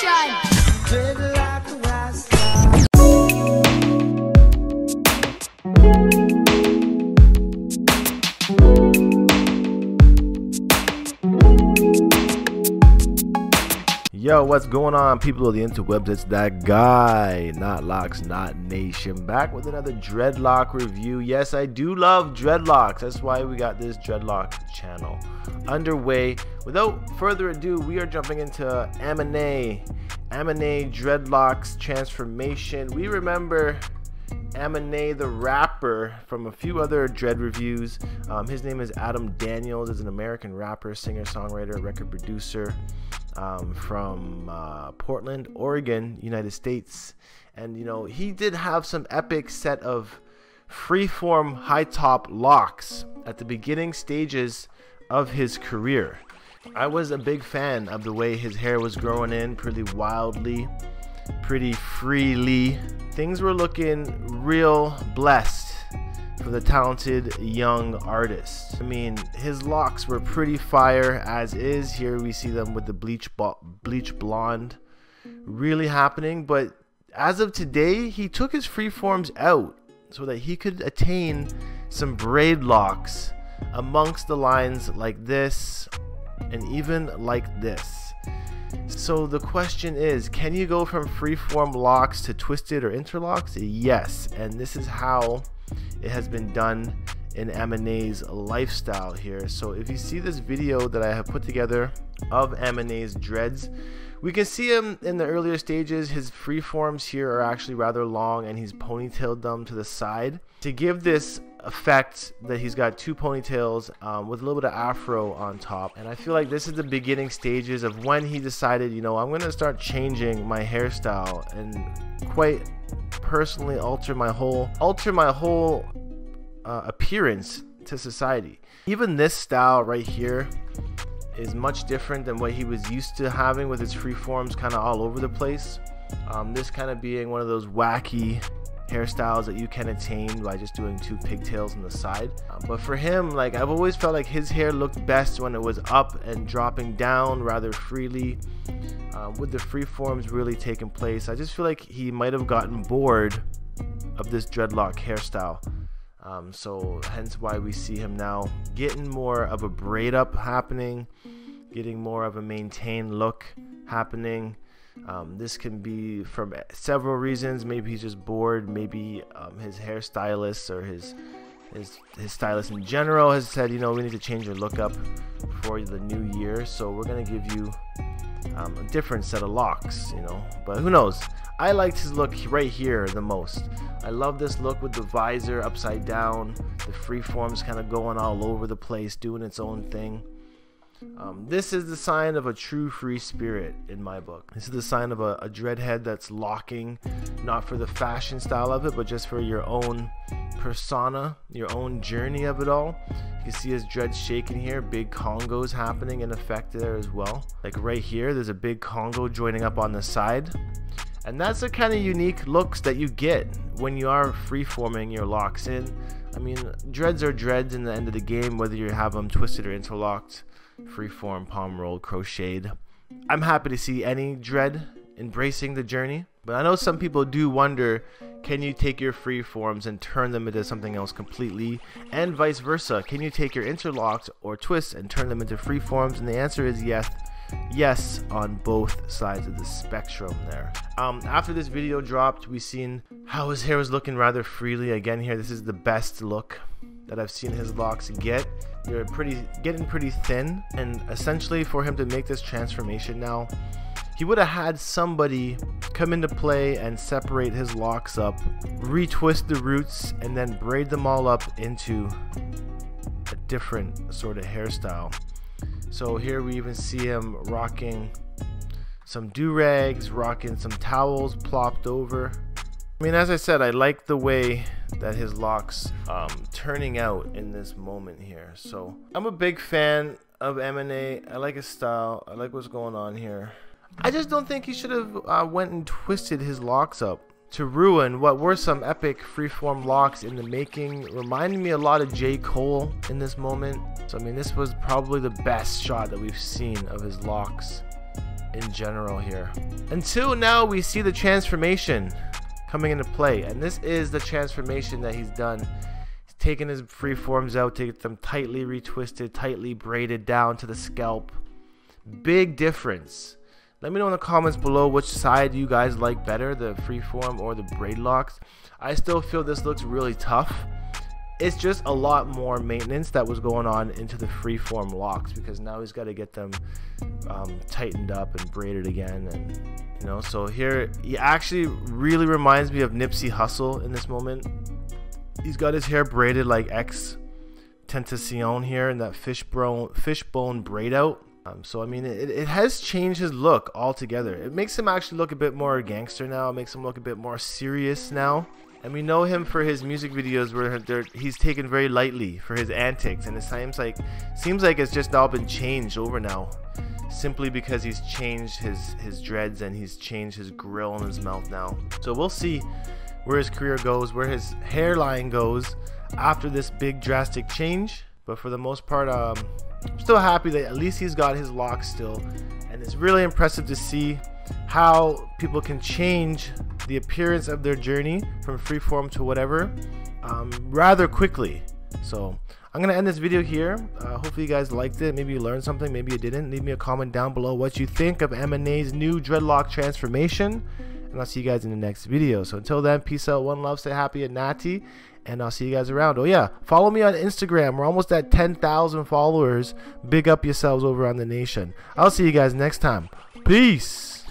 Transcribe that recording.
Nation. Yo, what's going on, people of the interwebs? It's that guy, Knot Locks, Knot Nation, back with another dreadlock review. Yes, I do love dreadlocks. That's why we got this dreadlock channel underway. Without further ado, we are jumping into Amine, Amine dreadlocks transformation. We remember Amine the rapper from a few other Dread reviews. Um, his name is Adam Daniels. is an American rapper, singer, songwriter, record producer um, from uh, Portland, Oregon, United States. And you know he did have some epic set of freeform high top locks at the beginning stages of his career. I was a big fan of the way his hair was growing in pretty wildly, pretty freely things were looking real blessed the talented young artist. I mean, his locks were pretty fire as is. Here we see them with the bleach bleach blonde really happening, but as of today, he took his freeforms out so that he could attain some braid locks amongst the lines like this and even like this. So the question is, can you go from freeform locks to twisted or interlocks? Yes, and this is how it has been done in Amine's lifestyle here. So if you see this video that I have put together of Amine's dreads, we can see him in the earlier stages. His freeforms here are actually rather long and he's ponytailed them to the side. To give this effect that he's got two ponytails um, with a little bit of afro on top and I feel like this is the beginning stages of when he decided you know I'm gonna start changing my hairstyle and quite personally alter my whole alter my whole uh, appearance to society even this style right here is much different than what he was used to having with his free forms kind of all over the place um, this kind of being one of those wacky hairstyles that you can attain by just doing two pigtails on the side. Um, but for him, like I've always felt like his hair looked best when it was up and dropping down rather freely. Um, with the free forms really taking place, I just feel like he might have gotten bored of this dreadlock hairstyle. Um, so hence why we see him now getting more of a braid up happening, getting more of a maintained look happening. Um, this can be from several reasons. Maybe he's just bored. Maybe um, his hairstylist or his his his stylist in general has said, you know, we need to change your look up for the new year. So we're gonna give you um, a different set of locks, you know. But who knows? I liked his look right here the most. I love this look with the visor upside down, the free forms kind of going all over the place, doing its own thing. Um, this is the sign of a true free spirit in my book. This is the sign of a, a dreadhead that's locking, not for the fashion style of it, but just for your own persona, your own journey of it all. You can see his dread shaking here, big congos happening in effect there as well. Like right here, there's a big congo joining up on the side. And that's the kind of unique looks that you get when you are free-forming your locks in. I mean, dreads are dreads in the end of the game, whether you have them twisted or interlocked freeform, palm rolled, crocheted. I'm happy to see any dread embracing the journey, but I know some people do wonder can you take your free forms and turn them into something else completely, and vice versa? Can you take your interlocks or twists and turn them into free forms? And the answer is yes. Yes, on both sides of the spectrum there. Um, after this video dropped, we seen how his hair was looking rather freely. Again, here, this is the best look that I've seen his locks get. They're pretty getting pretty thin, and essentially for him to make this transformation now, he would have had somebody come into play and separate his locks up, retwist the roots, and then braid them all up into a different sort of hairstyle. So here we even see him rocking some do-rags, rocking some towels plopped over. I mean, as I said, I like the way that his locks um, turning out in this moment here. So I'm a big fan of Amine. I like his style. I like what's going on here. I just don't think he should have uh, went and twisted his locks up to ruin what were some epic freeform locks in the making. Reminding me a lot of J. Cole in this moment. So I mean, this was probably the best shot that we've seen of his locks in general here. Until now, we see the transformation coming into play, and this is the transformation that he's done. He's taken his free forms out to get them tightly retwisted, tightly braided down to the scalp. Big difference. Let me know in the comments below which side you guys like better, the freeform or the braid locks. I still feel this looks really tough. It's just a lot more maintenance that was going on into the freeform locks because now he's got to get them um, tightened up and braided again and you know so here he actually really reminds me of Nipsey Hussle in this moment. He's got his hair braided like X Tentacion here in that fishbone fishbone braid out um, so I mean it, it has changed his look altogether. It makes him actually look a bit more gangster now. It makes him look a bit more serious now. And we know him for his music videos where he's taken very lightly for his antics. And it seems like seems like it's just all been changed over now simply because he's changed his his dreads and he's changed his grill in his mouth now. So we'll see where his career goes where his hairline goes after this big drastic change but for the most part um I'm still happy that at least he's got his locks still and it's really impressive to see how people can change the appearance of their journey from freeform to whatever um, rather quickly. So I'm gonna end this video here. Uh, hopefully you guys liked it. Maybe you learned something. Maybe you didn't. Leave me a comment down below what you think of Amine's new dreadlock transformation. And I'll see you guys in the next video. So until then, peace out. One love. Stay happy and natty. And I'll see you guys around. Oh yeah, follow me on Instagram. We're almost at 10,000 followers. Big up yourselves over on the nation. I'll see you guys next time. Peace.